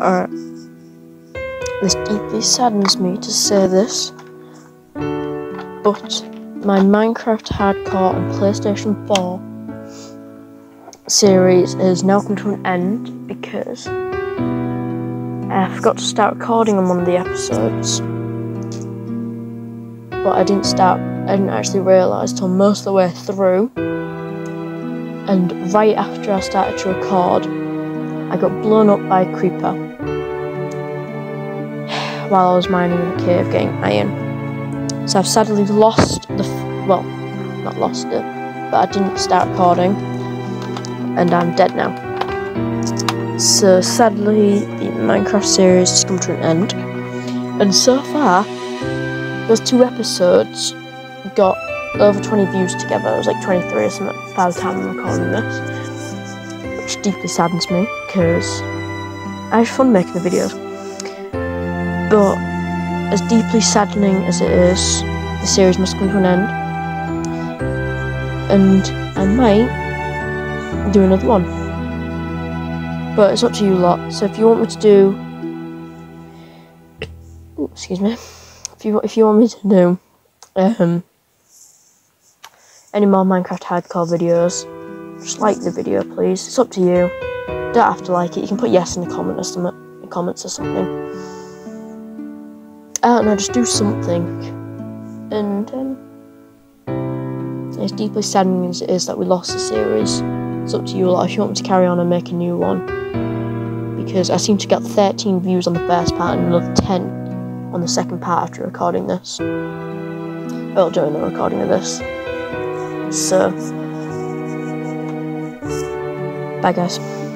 Alright. This deeply saddens me to say this, but my Minecraft Hardcore and PlayStation 4 series is now come to an end because I forgot to start recording on one of the episodes. But I didn't start, I didn't actually realise till most of the way through. And right after I started to record, got blown up by a creeper while I was mining in the cave getting iron. So I've sadly lost the, well, not lost it, but I didn't start recording and I'm dead now. So sadly, the Minecraft series has come to an end. And so far, those two episodes got over 20 views together. It was like 23 or something by the time I'm recording this. Deeply saddens me because I had fun making the videos. But as deeply saddening as it is, the series must come to an end. And I might do another one. But it's up to you lot. So if you want me to do Ooh, excuse me. If you if you want me to do um any more Minecraft hardcore videos, just like the video please. It's up to you. Don't have to like it. You can put yes in the comment or something comments or something. I don't know, just do something. And um as deeply saddening as it is that we lost the series, it's up to you lot if you want me to carry on and make a new one. Because I seem to get 13 views on the first part and another 10 on the second part after recording this. Well, during the recording of this. So, Bye, guys.